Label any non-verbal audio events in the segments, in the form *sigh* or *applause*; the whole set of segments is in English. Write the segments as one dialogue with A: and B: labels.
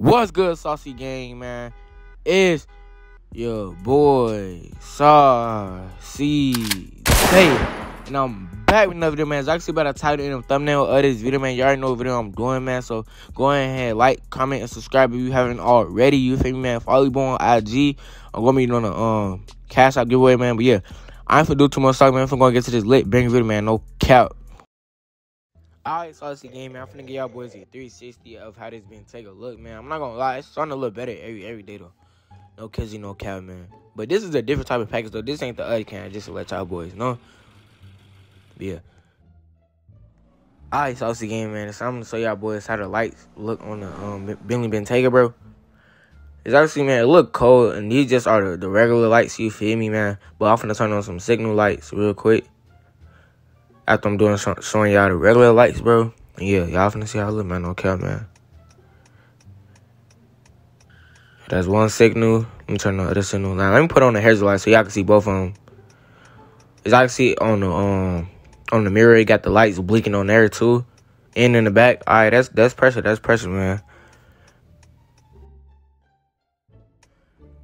A: What's good, Saucy Gang, man? It's your boy, Saucy Zay. And I'm back with another video, man. As I see by the title and the thumbnail of this video, man, you already know what video I'm doing, man. So go ahead, like, comment, and subscribe if you haven't already. You feel me, man? Follow me on IG. I'm going to be doing a um, cash out giveaway, man. But yeah, I ain't finna do too much talk, man. I'm going to get to this lit bang video, man. No cap. Alright, so it's the game, man. I'm finna give y'all boys a 360 of how this been. Take a look, man. I'm not gonna lie, it's starting to look better every every day though. No kizzy, no cap, man. But this is a different type of package though. This ain't the other can, just to let y'all boys know. Yeah. Alright, so it's the game, man. So I'm gonna show y'all boys how the lights look on the um Bentley Bentayga, bro. It's actually, man, it look cold, and these just are the, the regular lights, you feel me, man? But I'm finna turn on some signal lights real quick after I'm doing showing y'all the regular lights, bro. Yeah, y'all finna see how I look, man. Cap, man. That's one signal. Let me turn the other signal. Now let me put on the hazard light so y'all can see both of them. As I can see on the um on the mirror, it got the lights blinking on there too, and in the back. All right, that's that's pressure. That's pressure, man.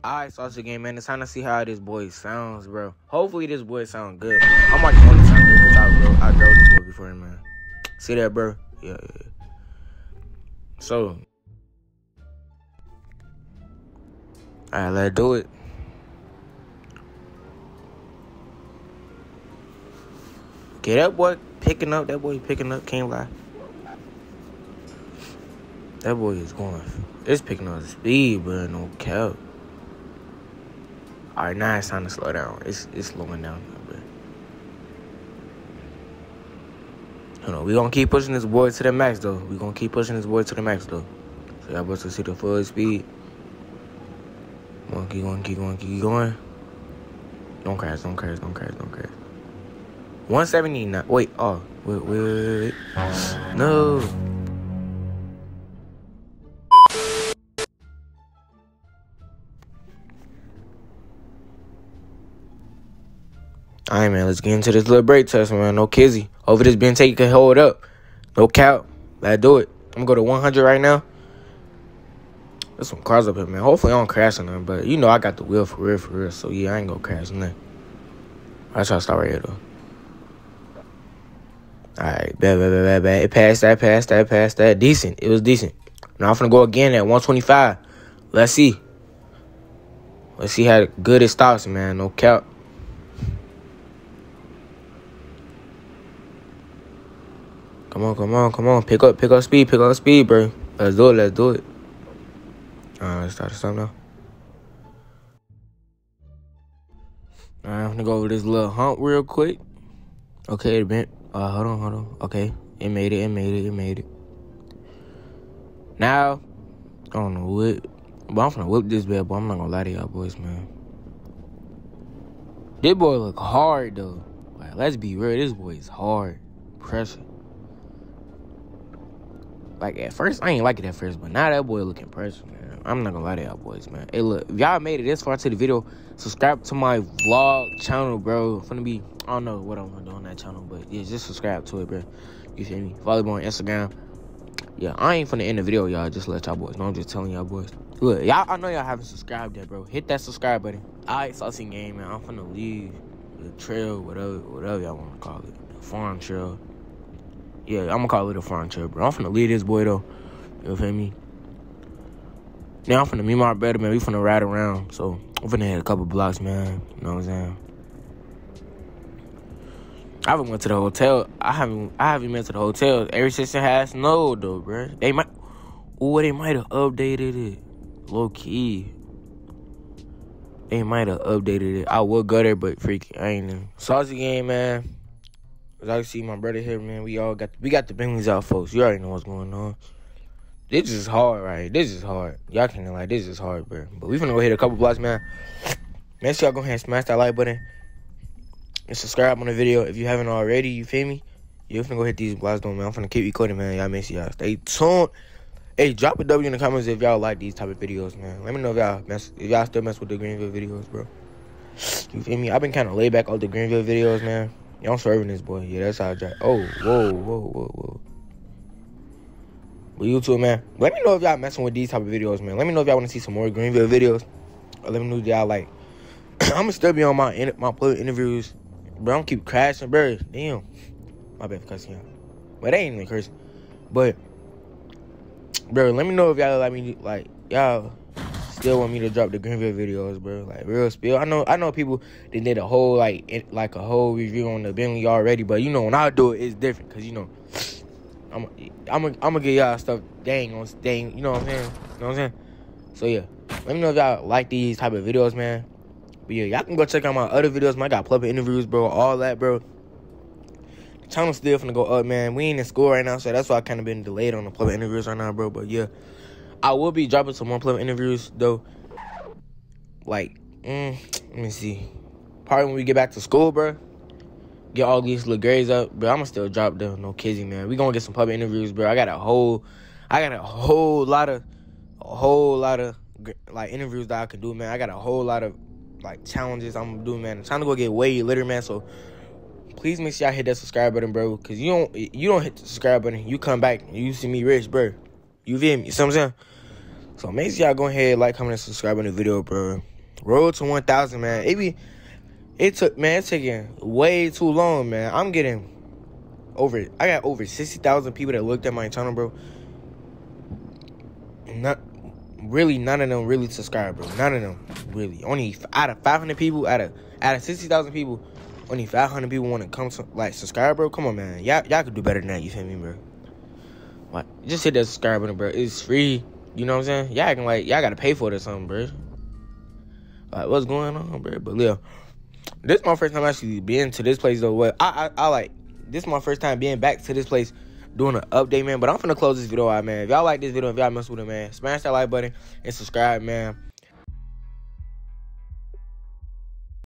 A: Alright, so game, man. It's time to see how this boy sounds, bro. Hopefully this boy sound good. I'm like I I boy before, man. See that, bro? Yeah, yeah. So, alright, let's do it. Okay, that boy picking up. That boy picking up. Can't lie. That boy is going. It's picking up speed, but No cap. All right, now it's time to slow down. It's it's slowing down Hold on, we gonna keep pushing this boy to the max though. We gonna keep pushing this boy to the max though. So y'all about to see the full speed. Keep going, keep going, keep going. Don't crash, don't crash, don't crash, don't crash. 179. Wait, oh, wait, wait, wait, wait. No. All right, man, let's get into this little brake test, man. No kizzy. Over this Bentayga can hold up. No cap. Let's do it. I'm going to go to 100 right now. There's some cars up here, man. Hopefully I don't crash on them, but you know I got the wheel for real, for real. So, yeah, I ain't going to crash that. I try to start right here, though. All right, bad, bad, bad, bad, bad. It passed that, passed that, passed that. Decent. It was decent. Now I'm going to go again at 125. Let's see. Let's see how good it stops, man. No cap. Come on, come on, come on. Pick up, pick up speed, pick up speed, bro. Let's do it, let's do it. Alright, let's start up now. Alright, I'm gonna go over this little hump real quick. Okay, it bent. Uh, hold on, hold on. Okay, it made it, it made it, it made it. Now, I don't know what, but I'm gonna whip this bad boy. I'm not gonna lie to y'all boys, man. This boy look hard though. Like, let's be real, this boy is hard. Pressure. Like at first, I ain't like it at first, but now that boy looking pressure, man. I'm not gonna lie to y'all boys, man. Hey, look, if y'all made it this far to the video, subscribe to my vlog channel, bro. I'm gonna be, I don't know what I'm gonna do on that channel, but yeah, just subscribe to it, bro. You feel me? Follow me on Instagram. Yeah, I ain't finna end the video, y'all. Just let y'all boys know. I'm just telling y'all boys. Look, y'all, I know y'all haven't subscribed yet, bro. Hit that subscribe button. Alright, saucy gang, man. I'm finna leave the trail, whatever, whatever y'all wanna call it, the farm trail. Yeah, I'm gonna call it a front chair, bro. I'm finna leave this boy though. You feel me? Now I'm finna meet my brother, man. We finna ride around. So I'm finna hit a couple blocks, man. You know what I'm saying? I haven't went to the hotel. I haven't I haven't been to the hotel ever since it has snowed though, bro. They might Oh, they might have updated it. Low key. They might have updated it. I would go there, but freaking I ain't know. Saucy Gang, man. As I see my brother here, man, we all got we got the Bentleys out, folks. You already know what's going on. This is hard, right? This is hard. Y'all can't like this is hard, bro. But we finna go hit a couple blocks, man. Make sure y'all go ahead and smash that like button and subscribe on the video if you haven't already. You feel me? You finna go hit these blocks, though, man. I'm finna keep recording, man. Y'all make sure y'all stay tuned. Hey, drop a W in the comments if y'all like these type of videos, man. Let me know if y'all mess if y'all still mess with the Greenville videos, bro. You feel me? I've been kind of laid back on the Greenville videos, man. Yeah, I'm serving this boy. Yeah, that's how I drive. Oh, whoa, whoa, whoa, whoa. But you YouTube, man, let me know if y'all messing with these type of videos, man. Let me know if y'all want to see some more Greenville videos. Or let me know if y'all like. *clears throat* I'm gonna still be on my my public interviews, bro. I'm keep crashing, bro. Damn, my bad for cussing out. But they ain't even cursing. But, bro, let me know if y'all let me like y'all still want me to drop the Greenville videos, bro. Like real spill. I know I know people they did a whole like it, like a whole review on the Bentley already, but you know when I do it, it's different because you know I'm I'm I'm gonna get y'all stuff dang on dang. You know what I'm saying? You know what I'm saying? So yeah, let me know if y'all like these type of videos, man. But yeah, y'all can go check out my other videos. Man, I got plumber interviews, bro. All that, bro. The channel's still finna go up, man. We ain't in school right now, so that's why I kind of been delayed on the plumber interviews right now, bro. But yeah, I will be dropping some more plumber interviews though. Like, mm, let me see. Probably when we get back to school, bro get all these little grades up, but I'ma still drop them. No kidding, man. We gonna get some public interviews, bro. I got a whole, I got a whole lot of, a whole lot of like interviews that I can do, man. I got a whole lot of like challenges I'm gonna do, man. I'm trying to go get way litter, man. So please make sure y'all hit that subscribe button, bro. Cause you don't, you don't hit the subscribe button, you come back, you see me rich, bro. You feel me? You see what I'm saying? So make sure y'all go ahead, like, comment, and subscribe on the video, bro. Road to 1,000, man. It be it took man, it's taking way too long, man. I'm getting over I got over sixty thousand people that looked at my channel, bro. Not really none of them really subscribe, bro. None of them really. Only out of five hundred people, out of out of sixty thousand people, only five hundred people want to come to, like subscribe, bro. Come on, man. Y'all y'all could do better than that. You feel me, bro? Like just hit that subscribe button, bro. It's free. You know what I'm saying? Y'all acting like y'all gotta pay for it or something, bro. Like what's going on, bro? But yeah. This is my first time actually being to this place though. What I, I I like this is my first time being back to this place doing an update, man. But I'm finna close this video out, man. If y'all like this video, if y'all mess with it, man, smash that like button and subscribe, man.